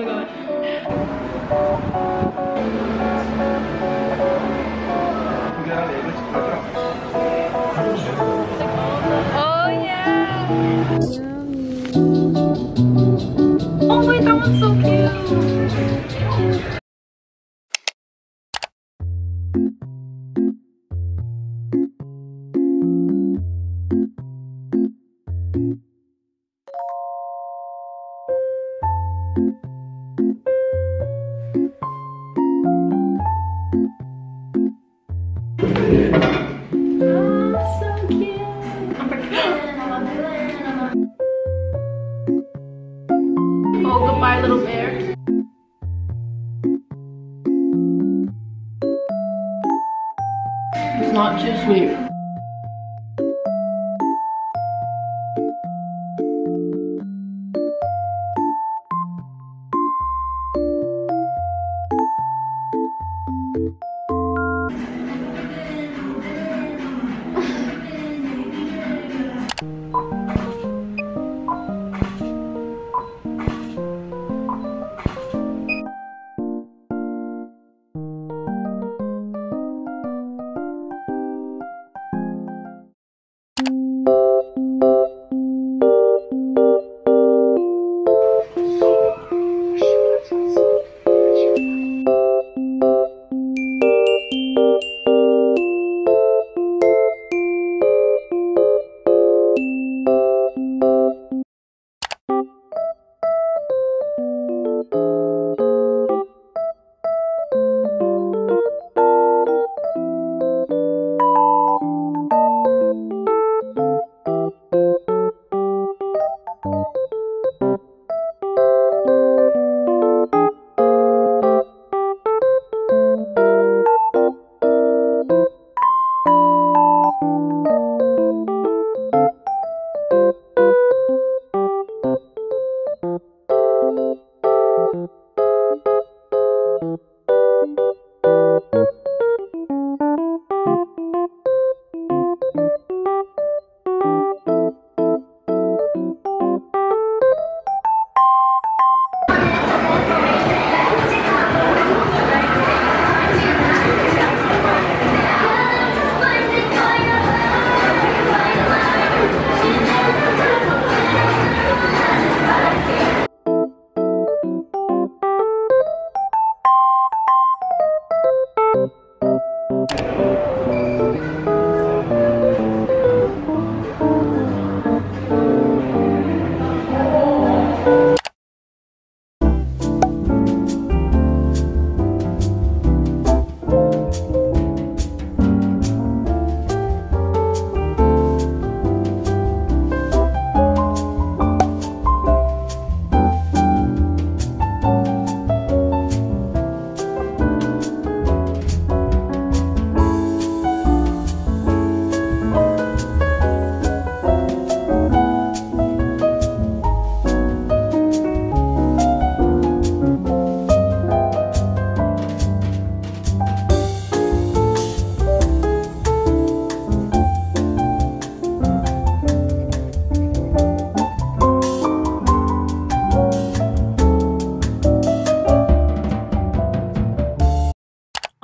my god. Oh yeah. Oh that one's so cute. Oh, Goodbye, little bear. It's not too sweet.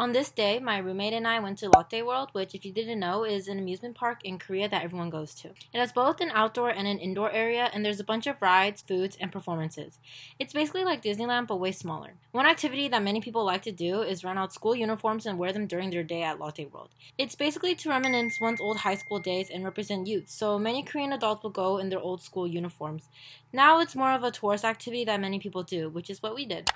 On this day, my roommate and I went to Lotte World, which, if you didn't know, is an amusement park in Korea that everyone goes to. It has both an outdoor and an indoor area, and there's a bunch of rides, foods, and performances. It's basically like Disneyland, but way smaller. One activity that many people like to do is rent out school uniforms and wear them during their day at Lotte World. It's basically to reminisce one's old high school days and represent youth, so many Korean adults will go in their old school uniforms. Now it's more of a tourist activity that many people do, which is what we did.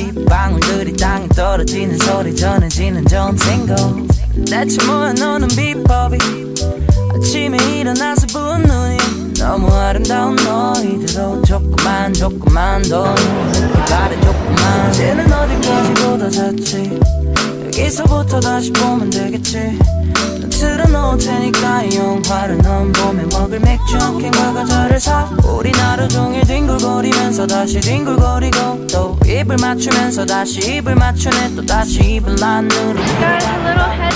빗방울들이 땅에 떨어지는 소리 전해지는 탱고 대체 뭐야 너는 비법이 아침에 일어나서 부은 눈이 너무 아름다운 너희들도 조금만 조금만 더 늦게 바래 조금만 이제는 어디까지 걷어졌지. 여기서부터 다시 보면 되겠지. 넌 틀어놓을 테니까 이영 봄에 먹을 맥주 한 캔과 과자를 그래서 우린 하루 종일 뒹굴거리면서 다시 뒹굴거리고 또 입을 맞추면서 다시 입을 맞추네 또 다시 입을 안으로 There's a little